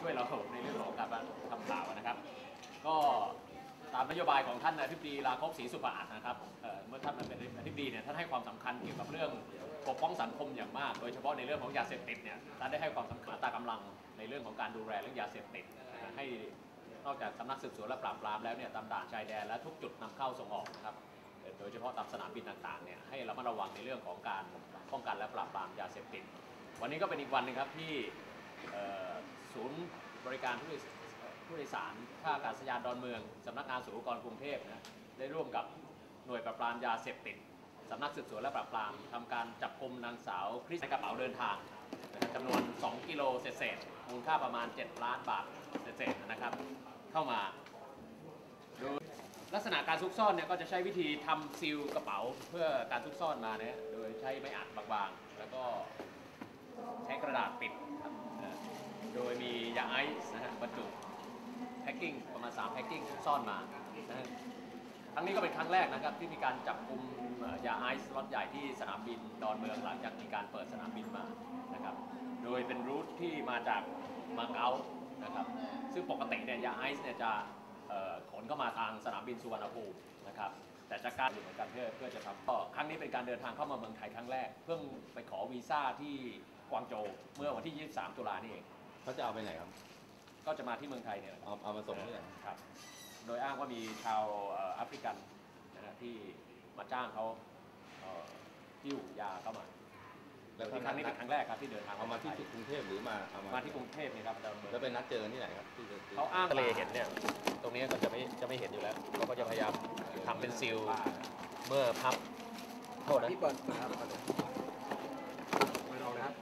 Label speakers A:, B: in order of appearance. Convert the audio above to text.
A: ช่วยเราในเรื่องของการทำข่าวนะครับ ก็ตามนโยบายของท่านอธิบดีลาคบศรีสุภาอัตนะครับเมื่อท่านเป็นอธิบดีเนี่ยท่านให้ความสำคัญเกี่ยวกับเรื่องปกป้องสังคมอย่างมาก โดยเฉพาะในเรื่องของยาเสพติดเนี่ยท่านได้ให้ความสำคัญตากำลังในเรื่องของการดูแลเรื่องยาเสพติดให้นอกจากสำนักสืบสวนและปราบปรามแล้วเนี่ยตามด่านชายแดนและทุกจุดนำเข้าส่งออกนะครับโดยเฉพาะตามสนามบินต่างๆเนี่ยให้ระมัดระวังในเรื่องของการป้องกันและปราบปรามยาเสพติด วันนี้ก็เป็นอีกวันหนึงครับที่ ศูนย์บริการผู้โดยผู้โดยสารท่าอากาศยานดอนเมืองสำนักงานศุลกากรกรุงเทพนะได้ร่วมกับหน่วยปราบปรามยาเสพติดสำนักสืบสวนและปราบปรามทำการจับกลุมนางสาวคริสในกระเป๋าเดินทางจำนวน 2 กิโลเศษมูลค่าประมาณ 7 ล้านบาทเศษนะครับ เข้ามาโดยลักษณะการซุกซ่อนเนี่ยก็จะใช้วิธีทำซีลกระเป๋าเพื่อการซุกซ่อนมาเนี่ยโดยใช้ไม้อัดบางๆ แล้วก็ใช้กระดาษปิดครับเอ่อโดย ไอซ์นะฮะบรรจุ packing ประมาณ3 packing ซุกซ่อนมานะฮะครั้งนี้ก็เป็นครั้งแรกนะครับที่มีการจับกลุ่มยาไอซ์ล็อตใหญ่ที่สนามบินดอนเมืองหลังจากมีการเปิดสนามบินมานะครับโดยเป็น route ที่มาจากมาเก๊านะครับซึ่งปกติเนี่ยยาไอซ์เนี่ยจะขนเข้ามาทางสนามบินสุวรรณภูมินะครับแต่จากการอยู่เหมือนกันเพื่อเพื่อจะทำก็ครั้งนี้เป็นการเดินทางเข้ามาเมืองไทยครั้งแรก เพิ่งไปขอวีซ่าที่กวางโจวเมื่อวันที่ 23 ตุลานี่เอง
B: เขาจะเอาไปไหนครับ
A: ก็จะมาที่เมืองไทยเนี่ยแหละ
B: เอาเอามาส่งที่ไหน
A: ครับ โดยอ้างว่ามีชาวเอ่อแอฟริกันนะฮะที่มาจ้างเขาเอ่อหิ้วยาเข้ามา
B: แล้ว
A: ครั้งนี้เป็นครั้งแรกครับที่เดินทาง
B: เอามาที่
A: ไทย
B: กรุงเทพหรือมาเอามา
A: มาที่กรุงเทพนี่ครับดอนเมือง
B: แล้วไปนัดเจอกันที่ไหนครับที่จะ
A: เขาอ้างทะเลเห็นเนี่ย ตรงนี้ก็จะไม่จะไม่เห็นอยู่แล้วเขาก็จะพยายามทำเป็นซีลเมื่อพับโทษนะ
C: พี่เปิดครับ